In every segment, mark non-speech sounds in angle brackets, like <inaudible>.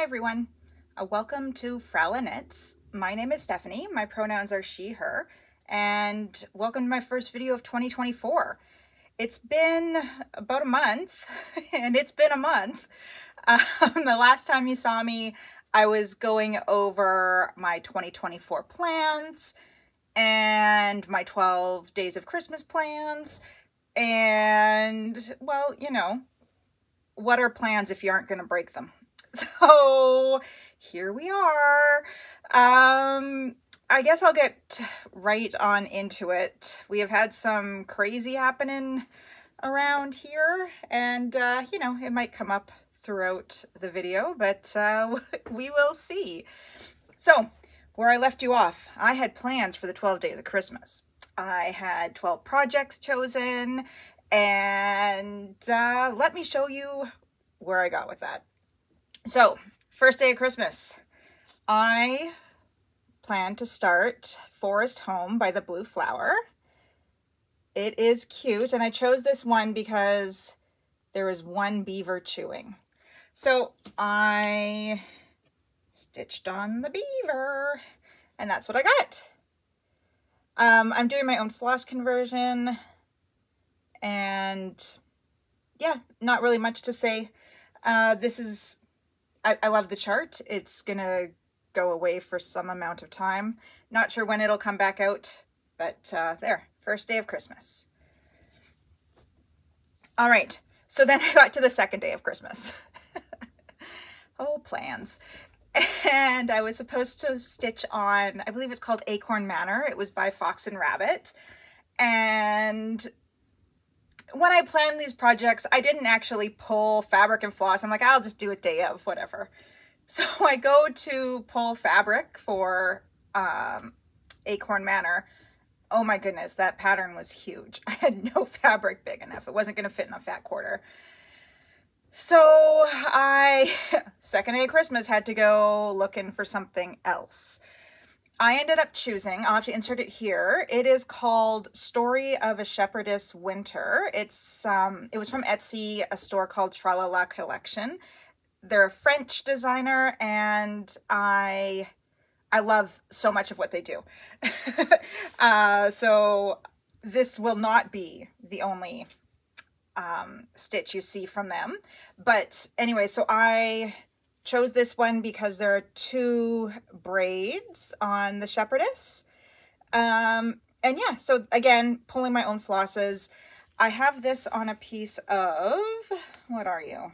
Hi everyone, uh, welcome to Fralla Knits. My name is Stephanie, my pronouns are she, her, and welcome to my first video of 2024. It's been about a month, <laughs> and it's been a month. Um, the last time you saw me, I was going over my 2024 plans and my 12 days of Christmas plans, and, well, you know, what are plans if you aren't going to break them? <laughs> So here we are. Um, I guess I'll get right on into it. We have had some crazy happening around here and, uh, you know, it might come up throughout the video, but uh, <laughs> we will see. So, where I left you off, I had plans for the 12 days of Christmas. I had 12 projects chosen, and uh, let me show you where I got with that. So, first day of Christmas, I plan to start Forest Home by the Blue Flower. It is cute, and I chose this one because there is one beaver chewing. So I stitched on the beaver, and that's what I got. Um, I'm doing my own floss conversion, and yeah, not really much to say. Uh, this is, I, I love the chart. It's gonna go away for some amount of time. Not sure when it'll come back out, but uh, there, first day of Christmas. All right, so then <laughs> I got to the second day of Christmas. <laughs> oh, plans. And I was supposed to stitch on, I believe it's called Acorn Manor. It was by Fox and Rabbit. And when I planned these projects, I didn't actually pull fabric and floss. I'm like, I'll just do it day of, whatever. <laughs> So I go to pull fabric for um, Acorn Manor. Oh my goodness, that pattern was huge. <laughs> I had no <laughs> fabric big enough. It wasn't going to fit in a fat quarter. So I, second day of Christmas, had to go looking for something else. I ended up choosing, I'll have to insert it here. It is called Story of a Shepherdess Winter. It's um, It was from Etsy, a store called Tralala Collection they're a French designer and I I love so much of what they do. <laughs> uh, so this will not be the only um, stitch you see from them. But anyway, so I chose this one because there are two braids on the shepherdess. Um, and yeah, so again, pulling my own flosses. I have this on a piece of, what are you?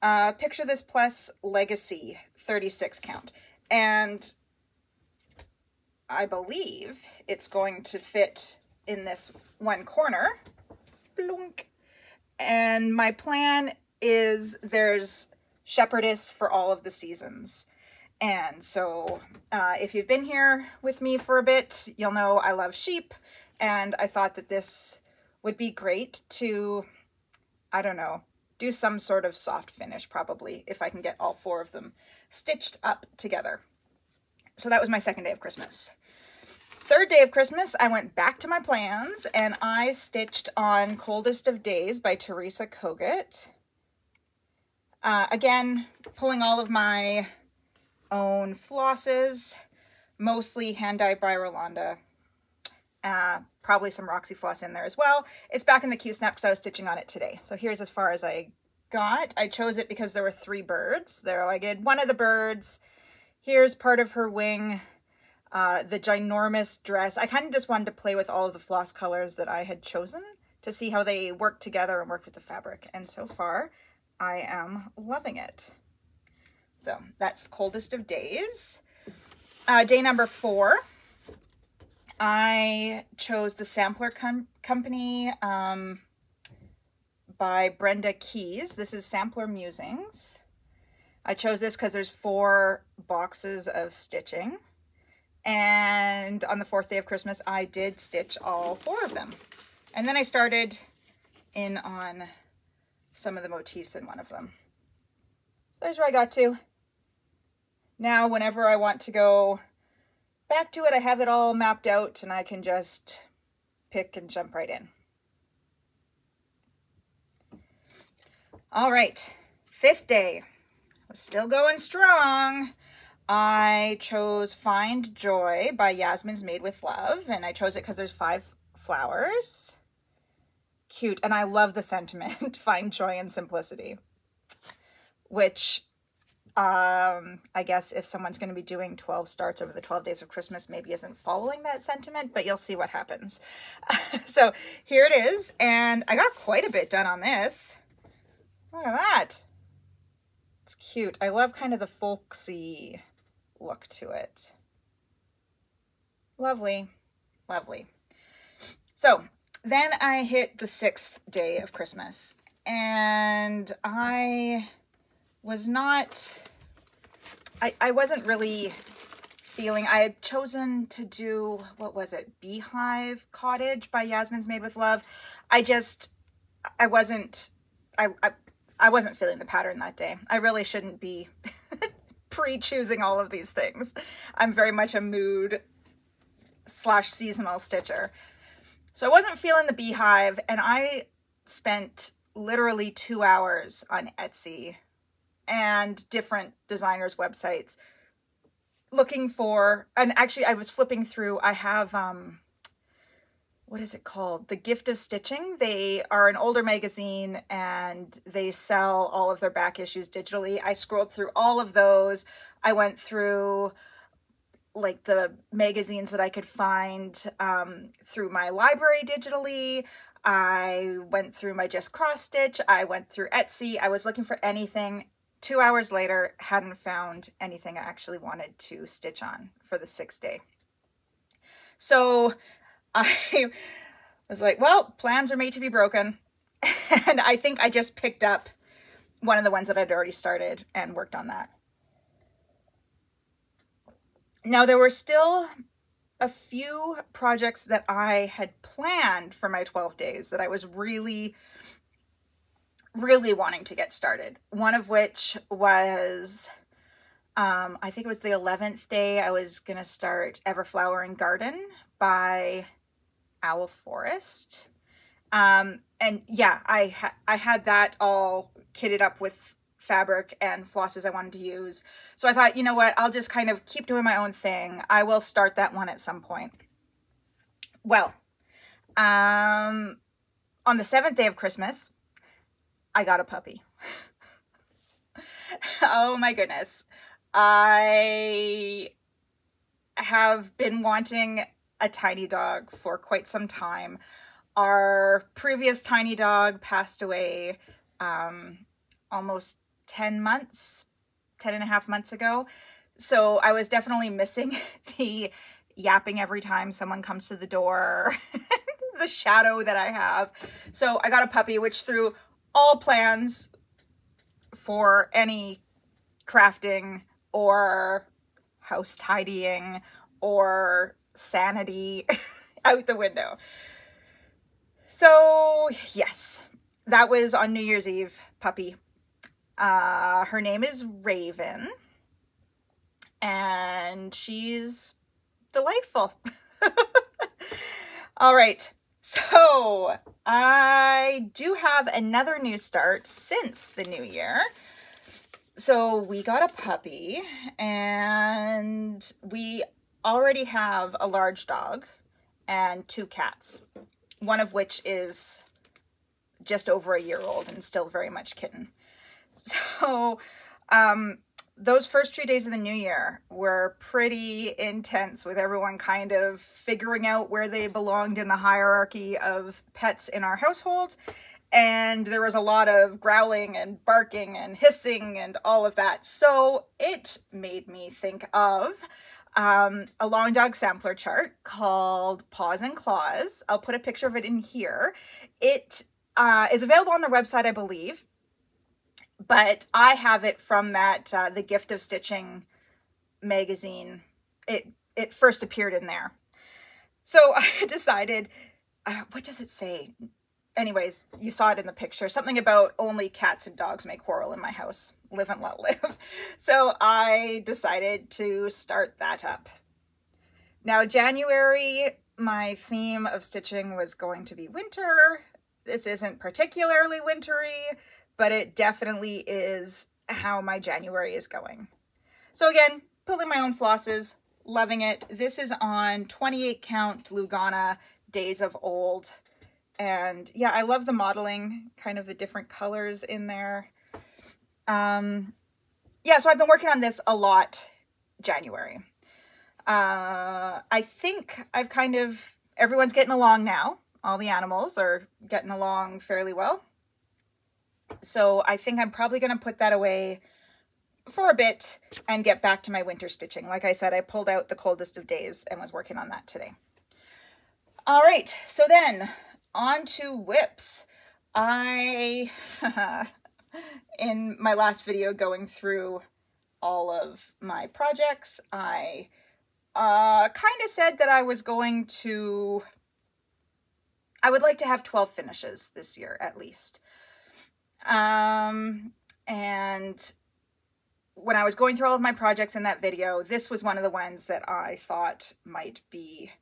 Uh, Picture This Plus Legacy 36 count. And I believe it's going to fit in this one corner. Blunk. And my plan is there's shepherdess for all of the seasons. And so uh, if you've been here with me for a bit, you'll know I love sheep. And I thought that this would be great to, I don't know, do some sort of soft finish probably if I can get all four of them stitched up together. So that was my second day of Christmas. Third day of Christmas, I went back to my plans and I stitched on Coldest of Days by Teresa Kogut. Uh, again, pulling all of my own flosses, mostly hand-dyed by Rolanda. Uh, probably some Roxy floss in there as well. It's back in the Q-snap because I was stitching on it today. So here's as far as I got. I chose it because there were three birds. There I did one of the birds. Here's part of her wing. Uh, the ginormous dress. I kind of just wanted to play with all of the floss colors that I had chosen to see how they work together and work with the fabric. And so far, I am loving it. So that's the coldest of days. Uh, day number four, I chose the Sampler com Company um, by Brenda Keyes. This is Sampler Musings. I chose this because there's four boxes of stitching. And on the fourth day of Christmas, I did stitch all four of them. And then I started in on some of the motifs in one of them. So there's where I got to. Now, whenever I want to go back to it, I have it all mapped out and I can just pick and jump right in. All right, fifth day. still going strong. I chose Find Joy by Yasmin's Made with Love, and I chose it because there's five flowers. Cute, and I love the sentiment, <laughs> find joy in simplicity, which um, I guess if someone's going to be doing 12 starts over the 12 days of Christmas, maybe isn't following that sentiment, but you'll see what happens. <laughs> so here it is, and I got quite a bit done on this. Look at that. It's cute. I love kind of the folksy look to it. Lovely, lovely. So then I hit the sixth day of Christmas and I was not, I, I wasn't really feeling, I had chosen to do, what was it, Beehive Cottage by Yasmin's Made with Love. I just, I wasn't, I, I, I wasn't feeling the pattern that day. I really shouldn't be <laughs> pre-choosing all of these things. I'm very much a mood slash seasonal stitcher. So I wasn't feeling the beehive and I spent literally two hours on Etsy and different designers websites looking for and actually I was flipping through I have um what is it called? The Gift of Stitching. They are an older magazine and they sell all of their back issues digitally. I scrolled through all of those. I went through like the magazines that I could find um, through my library digitally. I went through my Just Cross Stitch. I went through Etsy. I was looking for anything. Two hours later, hadn't found anything I actually wanted to stitch on for the sixth day. So <laughs> I was like, well, plans are made to be broken. <laughs> and I think I just picked up one of the ones that I'd already started and worked on that. Now, there were still a few projects that I had planned for my 12 days that I was really, really wanting to get started. One of which was, um, I think it was the 11th day, I was going to start Everflowering Garden by Owl Forest. Um, and yeah, I, ha I had that all kitted up with fabric and flosses I wanted to use. So I thought, you know what, I'll just kind of keep doing my own thing. I will start that one at some point. Well, um, on the seventh day of Christmas, I got a puppy. <laughs> oh my goodness. I have been wanting a tiny dog for quite some time. Our previous tiny dog passed away um, almost 10 months, 10 and a half months ago. So I was definitely missing <laughs> the yapping every time someone comes to the door, <laughs> the shadow that I have. So I got a puppy, which threw all plans for any crafting or house tidying or sanity <laughs> out the window. So, yes, that was on New Year's Eve, puppy. Uh, her name is Raven, and she's delightful. <laughs> All right, so I do have another new start since the new year. So we got a puppy and we already have a large dog and two cats, one of which is just over a year old and still very much kitten. <laughs> So um, those first few days of the new year were pretty intense with everyone kind of figuring out where they belonged in the hierarchy of pets in our household. And there was a lot of growling and barking and hissing and all of that. So it made me think of um, a long dog sampler chart called Paws and Claws. I'll put a picture of it in here. It uh, is available on their website, I believe, but I have it from that uh, The Gift of Stitching magazine. It, it first appeared in there. So <laughs> I decided, uh, what does it say? anyways, you saw it in the picture, something about only cats and dogs may quarrel in my house. Live and let live. <laughs> So I decided to start that up. Now, January, my theme of stitching was going to be winter. This isn't particularly wintry, but it definitely is how my January is going. So again, pulling my own flosses, loving it. This is on 28 count Lugana Days of Old. And yeah, I love the modeling, kind of the different colors in there. Um, yeah, so I've been working on this a lot January. Uh, I think I've kind of, everyone's getting along now. All the animals are getting along fairly well. So I think I'm probably going to put that away for a bit and get back to my winter stitching. Like I said, I pulled out the coldest of days and was working on that today. All right, so then on to WIPs. I, <laughs> in my last video going through all of my projects, I uh, kind of said that I was going to, I would like to have 12 finishes this year at least. Um, and when I was going through all of my projects in that video, this was one of the ones that I thought might be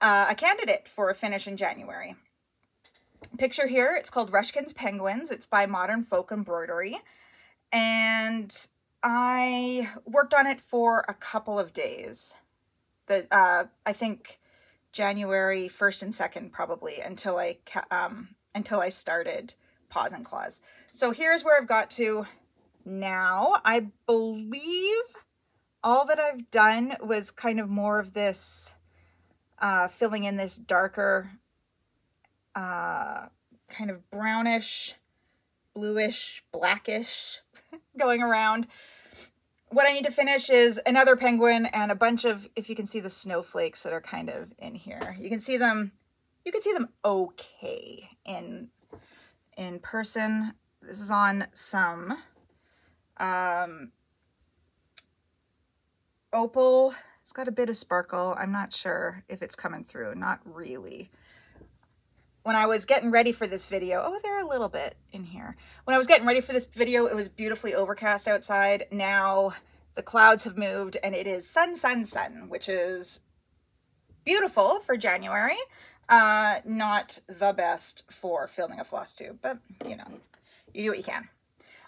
uh, a candidate for a finish in January. Picture here, it's called Rushkin's Penguins. It's by Modern Folk Embroidery. And I worked on it for a couple of days. The uh, I think January 1st and 2nd probably until I um, until I started Paws and Claws. So here's where I've got to now. I believe all that I've done was kind of more of this uh, filling in this darker uh, kind of brownish, bluish, blackish <laughs> going around. What I need to finish is another penguin and a bunch of, if you can see the snowflakes that are kind of in here. You can see them, you can see them okay in, in person. This is on some um, opal. It's got a bit of sparkle. I'm not sure if it's coming through. Not really when I was getting ready for this video, oh, they're a little bit in here. When I was getting ready for this video, it was beautifully overcast outside. Now the clouds have moved and it is sun, sun, sun, which is beautiful for January. Uh, not the best for filming a floss tube, but you know, you do what you can.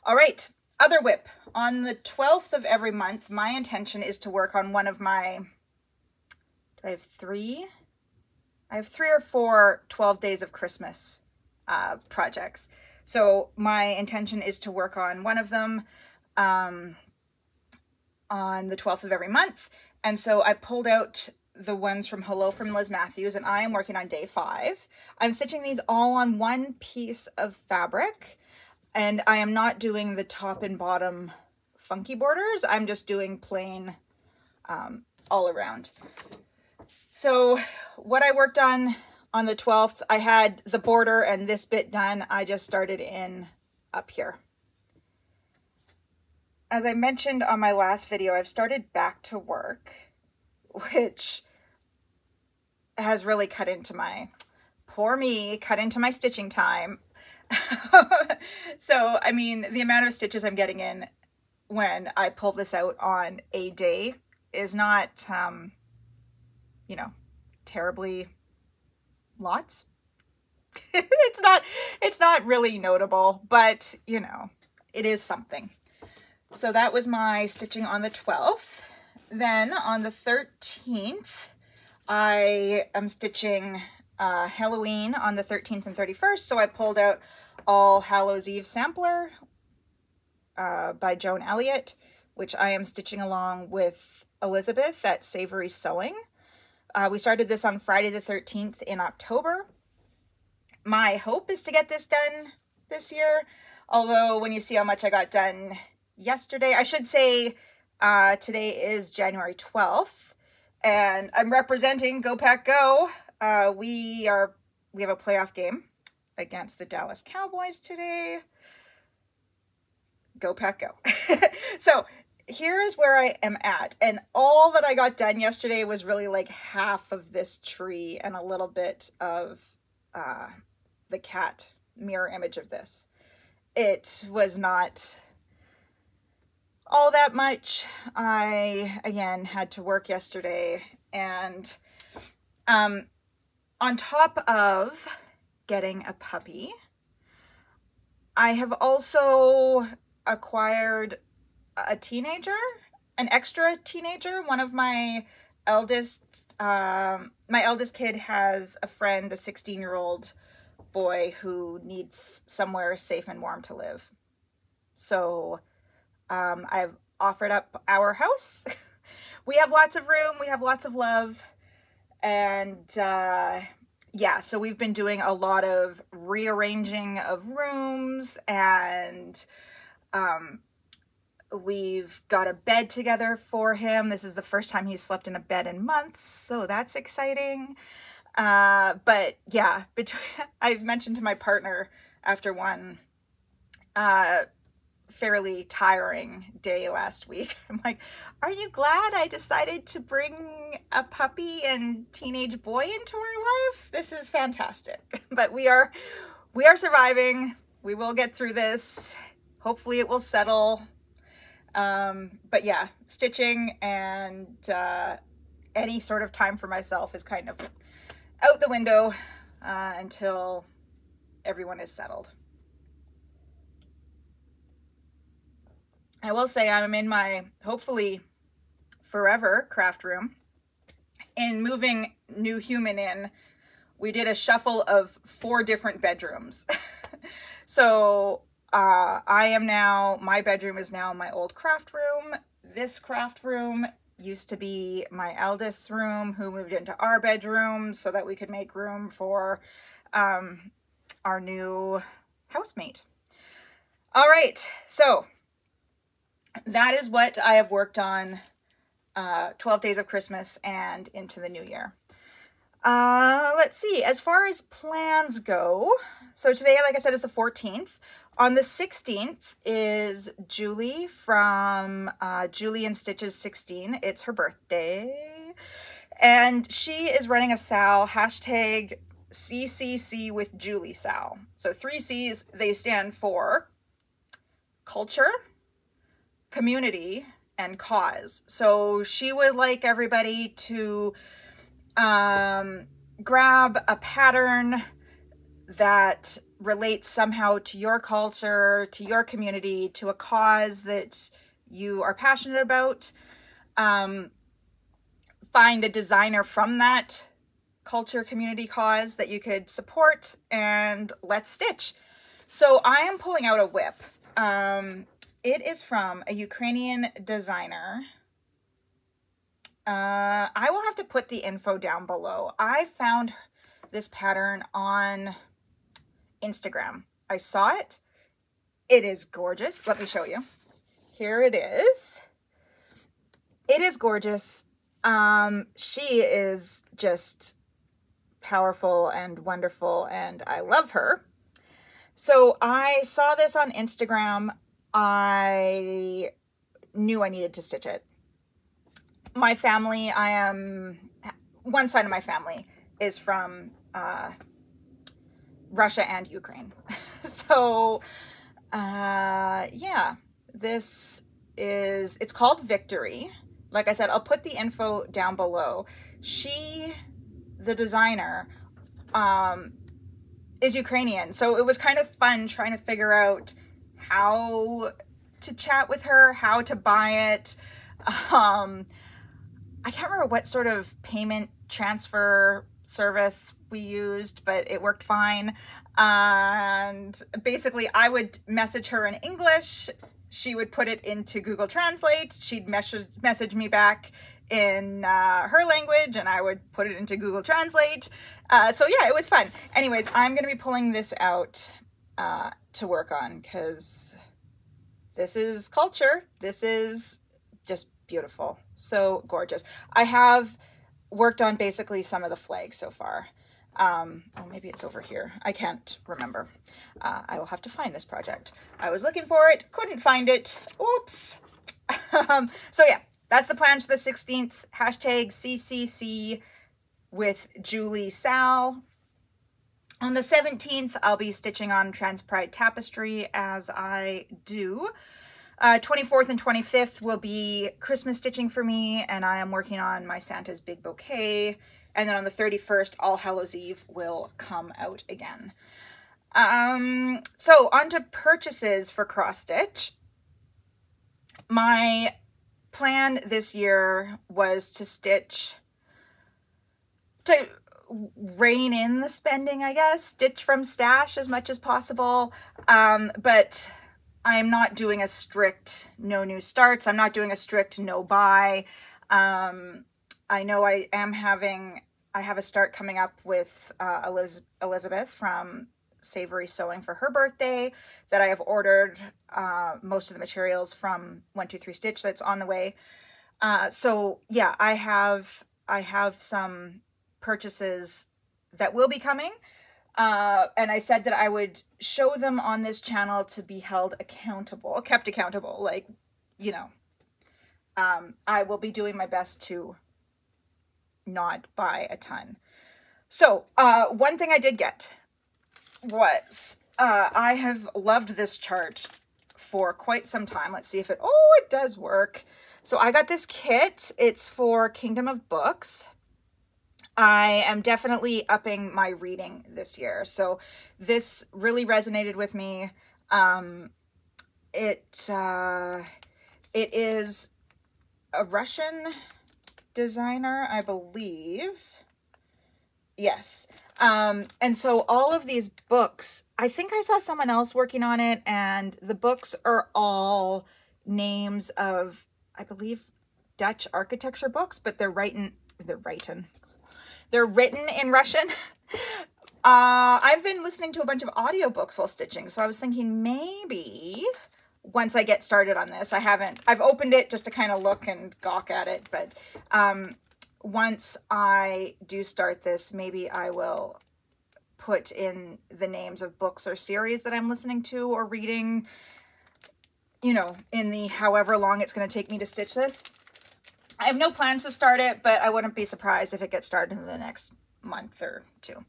All right, other WIP. On the 12th of every month, my intention is to work on one of my, do I have three? I have three or four 12 Days of Christmas uh, projects. So my intention is to work on one of them um, on the 12th of every month. And so I pulled out the ones from Hello from Liz Mathews, and I am working on day five. I'm stitching these all on one piece of fabric, and I am not doing the top and bottom funky borders. I'm just doing plain um, all around. So what I worked on on the 12th, I had the border and this bit done. I just started in up here. As I mentioned on my last video, I've started back to work, which has really cut into my, poor me, cut into my stitching time. <laughs> so, I mean, the amount of stitches I'm getting in when I pull this out on a day is not, um, you know, terribly lots. <laughs> it's not it's not really notable, but you know, it is something. So that was my stitching on the 12th. Then on the 13th, I am stitching uh, Halloween on the 13th and 31st. So I pulled out All Hallows Eve Sampler uh, by Joan Elliott, which I am stitching along with Elizabeth at Savory Sewing. Uh, we started this on Friday the 13th in October. My hope is to get this done this year, although when you see how much I got done yesterday, I should say uh, today is January 12th, and I'm representing Go Pack Go. Uh, we are we have a playoff game against the Dallas Cowboys today. Go Pack Go. <laughs> so here is where I am at. And all that I got done yesterday was really like half of this tree and a little bit of uh, the cat mirror image of this. It was not all that much. I, again, had to work yesterday. And um, on top of getting a puppy, I have also acquired a teenager, an extra teenager. One of my eldest, um, my eldest kid has a friend, a 16 year old boy who needs somewhere safe and warm to live. So um, I've offered up our house. <laughs> we have lots of room, we have lots of love. And uh, yeah, so we've been doing a lot of rearranging of rooms and um, we've got a bed together for him. This is the first time he's slept in a bed in months, so that's exciting. Uh, but yeah, between <laughs> I mentioned to my partner after one uh, fairly tiring day last week. <laughs> I'm like, are you glad I decided to bring a puppy and teenage boy into our life? This is fantastic. <laughs> But we are we are surviving. We will get through this. Hopefully it will settle. Um, but yeah, stitching and uh, any sort of time for myself is kind of out the window uh, until everyone is settled. I will say I'm in my, hopefully, forever craft room. In moving New Human in, we did a shuffle of four different bedrooms. <laughs> so uh, I am now, my bedroom is now my old craft room. This craft room used to be my eldest's room who moved into our bedroom so that we could make room for um, our new housemate. All right, so that is what I have worked on uh, 12 Days of Christmas and into the new year. Uh, let's see, as far as plans go, so today, like I said, is the 14th. On the 16th is Julie from uh, Julie and Stitches 16. It's her birthday. And she is running a SAL, hashtag CCC with Julie SAL. So three C's, they stand for culture, community and cause. So she would like everybody to um, grab a pattern that relates somehow to your culture, to your community, to a cause that you are passionate about. Um, find a designer from that culture, community, cause that you could support and let's stitch. So I am pulling out a WIP. Um, it is from a Ukrainian designer. Uh, I will have to put the info down below. I found this pattern on Instagram. I saw it. It is gorgeous. Let me show you. Here it is. It is gorgeous. Um, she is just powerful and wonderful and I love her. So I saw this on Instagram. I knew I needed to stitch it. My family, I am, one side of my family is from uh, Russia and Ukraine. <laughs> so, uh, yeah, this is, it's called Victory. Like I said, I'll put the info down below. She, the designer, um, is Ukrainian. So it was kind of fun trying to figure out how to chat with her, how to buy it. Um, I can't remember what sort of payment transfer service we used, but it worked fine. And basically, I would message her in English. She would put it into Google Translate. She'd message, message me back in uh, her language and I would put it into Google Translate. Uh, so yeah, it was fun. Anyways, I'm going to be pulling this out uh, to work on because this is culture. This is just beautiful. So gorgeous. I have worked on basically some of the flags so far. Um, oh, maybe it's over here. I can't remember. Uh, I will have to find this project. I was looking for it, couldn't find it. Oops. um, so yeah, that's the plans for the 16th. Hashtag CCC with Julie SAL. On the 17th, I'll be stitching on Transpride Tapestry as I do. Uh, 24th and 25th will be Christmas stitching for me, and I am working on my Santa's Big Bouquet. And then on the 31st, All Hallows Eve will come out again. Um, so on to purchases for cross stitch. my plan this year was to stitch to rein in the spending, I guess, stitch from stash as much as possible. Um, but I'm not doing a strict no new starts. I'm not doing a strict no buy. Um, I know I am having, I have a start coming up with uh, Eliz Elizabeth from Savory Sewing for her birthday that I have ordered uh, most of the materials from 123 Stitch that's on the way. Uh, so yeah, I have, I have some purchases that will be coming. Uh, and I said that I would show them on this channel to be held accountable, kept accountable. Like, you know, um, I will be doing my best to not buy a ton. So, uh, one thing I did get was uh, I have loved this chart for quite some time. Let's see if it, oh, it does work. So I got this kit. It's for Kingdom of Books. I am definitely upping my reading this year. So this really resonated with me. Um, it, uh, it is a Russian designer, I believe. Yes. Um, and so all of these books, I think I saw someone else working on it, and the books are all names of, I believe, Dutch architecture books, but they're writing, they're writing, they're written in Russian. <laughs> Uh, I've been listening to a bunch of audiobooks while stitching, so I was thinking maybe once I get started on this, I haven't, I've opened it just to kind of look and gawk at it, but um, once I do start this, maybe I will put in the names of books or series that I'm listening to or reading, you know, in the however long it's going to take me to stitch this. I have no plans to start it, but I wouldn't be surprised if it gets started in the next month or two.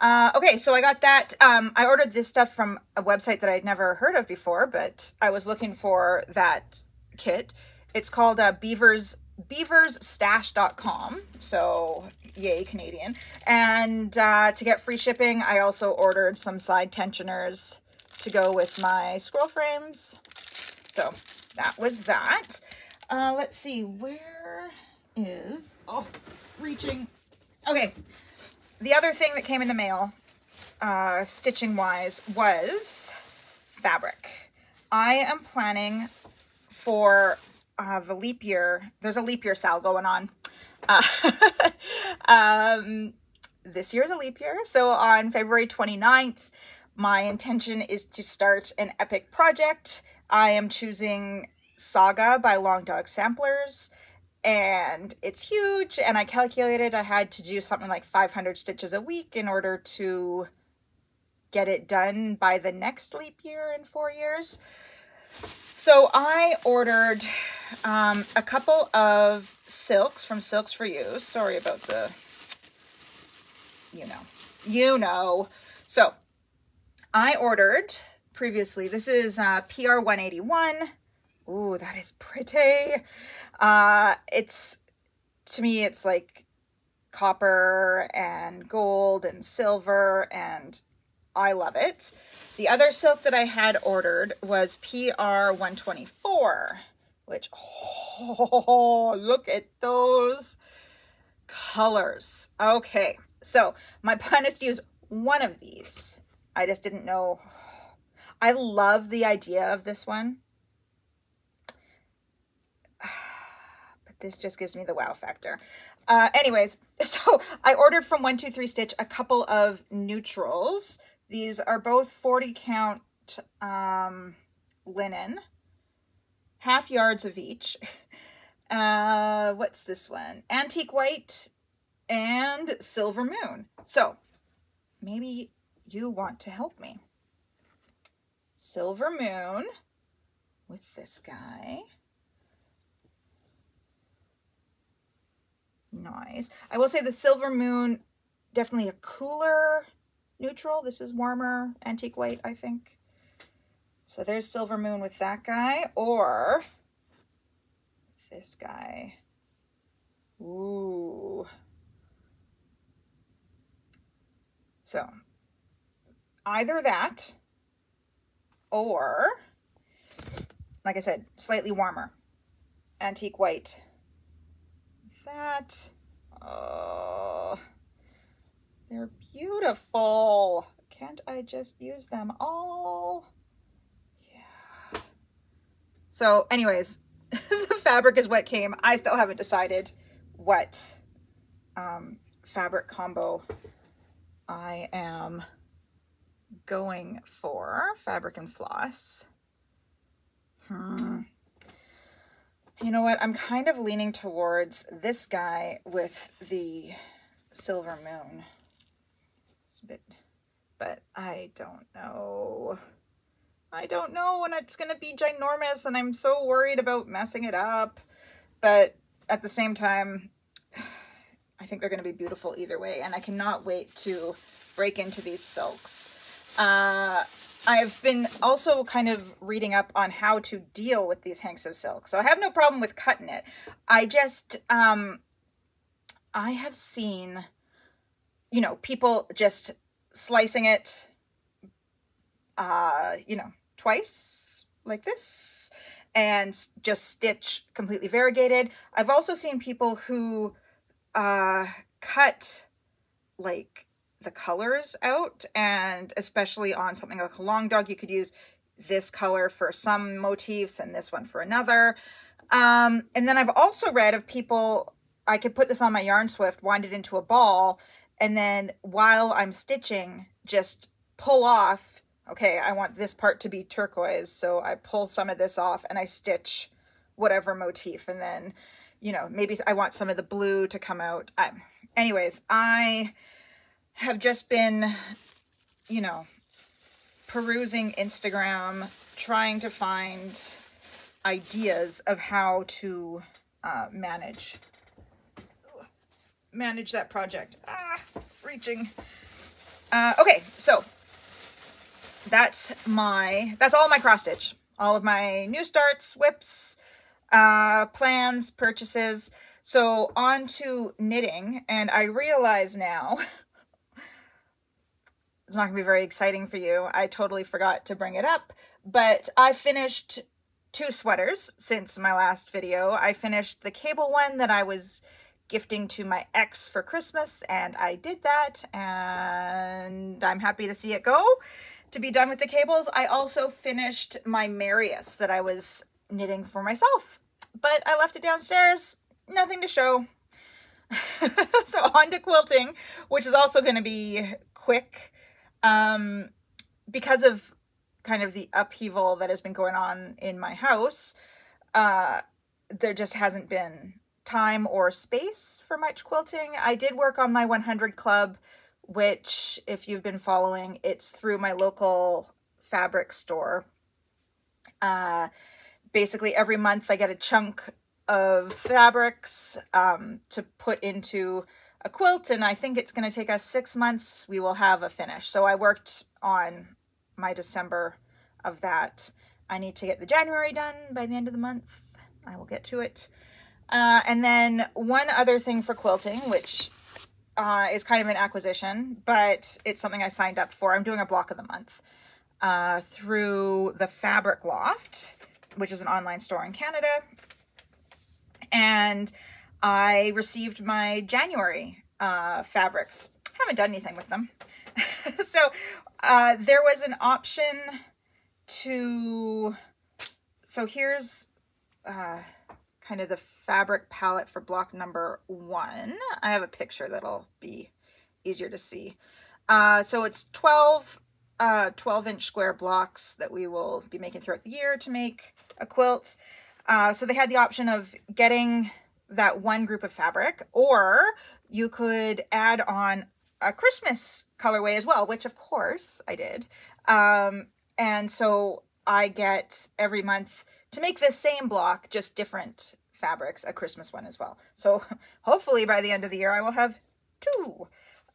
Uh, okay, so I got that. Um, I ordered this stuff from a website that I'd never heard of before, but I was looking for that kit. It's called uh, Beavers beaversstash.com. So yay, Canadian. And uh, to get free shipping, I also ordered some side tensioners to go with my scroll frames. So that was that. Uh, let's see, where is, oh, reaching. Okay, the other thing that came in the mail, uh, stitching wise, was fabric. I am planning for uh, the leap year. There's a leap year sale going on. Uh, <laughs> um, this year is a leap year. So on February 29th, my intention is to start an epic project. I am choosing Saga by Long Dog Samplers and it's huge and I calculated I had to do something like 500 stitches a week in order to get it done by the next leap year in four years. So I ordered um, a couple of silks from Silks for You. Sorry about the, you know, you know. So I ordered previously, this is uh, PR 181 Ooh, that is pretty. Uh, it's, to me, it's like copper and gold and silver and I love it. The other silk that I had ordered was PR 124, which, <laughs> oh, look at those colors. Okay, so my plan is to use one of these. I just didn't know. <sighs> I love the idea of this one. This just gives me the wow factor. Uh, anyways, <laughs> so I ordered from 123 Stitch a couple of neutrals. These are both 40 count um, linen, half yards of each. <laughs> Uh, what's this one? Antique White and Silver Moon. So maybe you want to help me. Silver Moon with this guy. Nice. I will say the Silver Moon, definitely a cooler neutral. This is warmer antique white, I think. So there's Silver Moon with that guy, or this guy. Ooh. So either that, or like I said, slightly warmer. Antique white. That, oh, they're beautiful. Can't I just use them all? Yeah. So anyways, <laughs> the fabric is what came. I still haven't decided what um, fabric combo I am going for. Fabric and floss. Hmm. You know what? I'm kind of leaning towards this guy with the silver moon. It's a bit, but I don't know. I don't know when it's going to be ginormous and I'm so worried about messing it up. But at the same time, <sighs> I think they're going to be beautiful either way. And I cannot wait to break into these silks. Uh, I've been also kind of reading up on how to deal with these hanks of silk. So I have no problem with cutting it. I just, um, I have seen, you know, people just slicing it, uh, you know, twice like this and just stitch completely variegated. I've also seen people who uh, cut like the colors out and especially on something like a long dog you could use this color for some motifs and this one for another. Um, and then I've also read of people I could put this on my yarn swift wind it into a ball and then while I'm stitching just pull off okay I want this part to be turquoise so I pull some of this off and I stitch whatever motif and then you know maybe I want some of the blue to come out. I, anyways I have just been, you know, perusing Instagram, trying to find ideas of how to uh, manage manage that project. Ah, reaching. Uh, okay, so that's my, that's all my cross stitch. All of my new starts, WIPs, uh, plans, purchases. So on to knitting, and I realize now <laughs> it's not going to be very exciting for you. I totally forgot to bring it up, but I finished two sweaters since my last video. I finished the cable one that I was gifting to my ex for Christmas, and I did that, and I'm happy to see it go, to be done with the cables. I also finished my Marius that I was knitting for myself, but I left it downstairs, nothing to show. <laughs> so on to quilting, which is also going to be quick um, because of kind of the upheaval that has been going on in my house, uh, there just hasn't been time or space for much quilting. I did work on my 100 club, which if you've been following, it's through my local fabric store. Uh, basically every month I get a chunk of fabrics um, to put into a quilt and I think it's going to take us six months. We will have a finish. So I worked on my December of that. I need to get the January done by the end of the month. I will get to it. Uh, and then one other thing for quilting, which uh, is kind of an acquisition, but it's something I signed up for. I'm doing a block of the month uh, through the Fabric Loft, which is an online store in Canada. And I received my January uh, fabrics. Haven't done anything with them. <laughs> so uh, there was an option to, so here's uh, kind of the fabric palette for block number one. I have a picture that'll be easier to see. Uh, so it's 12 uh, 12 inch square blocks that we will be making throughout the year to make a quilt. Uh, so they had the option of getting that one group of fabric, or you could add on a Christmas colorway as well, which of course I did. Um, and so I get every month to make the same block, just different fabrics, a Christmas one as well. So <laughs> hopefully by the end of the year, I will have two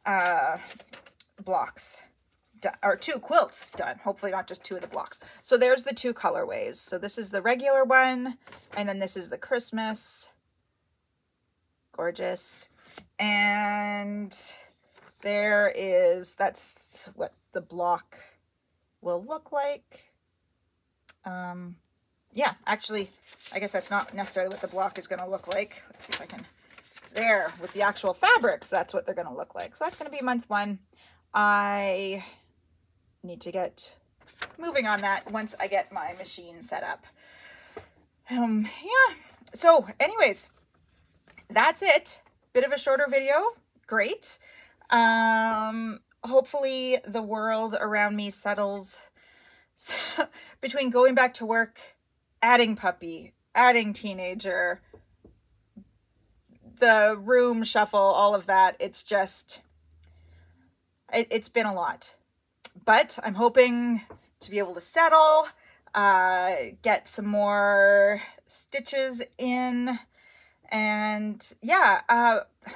uh, blocks or two quilts done. Hopefully not just two of the blocks. So there's the two colorways. So this is the regular one, and then this is the Christmas gorgeous. And there is, that's what the block will look like. Um, yeah, actually, I guess that's not necessarily what the block is going to look like. Let's see if I can, there, with the actual fabrics, that's what they're going to look like. So that's going to be month one. I need to get moving on that once I get my machine set up. Um, yeah. So anyways, that's it. Bit of a shorter video. Great. Um, hopefully the world around me settles so, <laughs> between going back to work, adding puppy, adding teenager, the room shuffle, all of that. It's just, it, it's been a lot. But I'm hoping to be able to settle, uh, get some more stitches in, and yeah, uh, <sighs>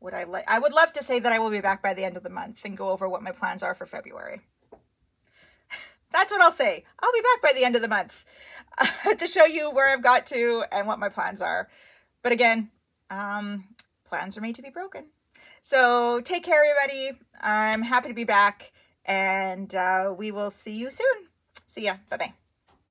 would I like, I would love to say that I will be back by the end of the month and go over what my plans are for February. <laughs> That's what I'll say. I'll be back by the end of the month uh, <laughs> to show you where I've got to and what my plans are. But again, um, plans are made to be broken. So take care, everybody. I'm happy to be back and uh, we will see you soon. See ya. Bye-bye.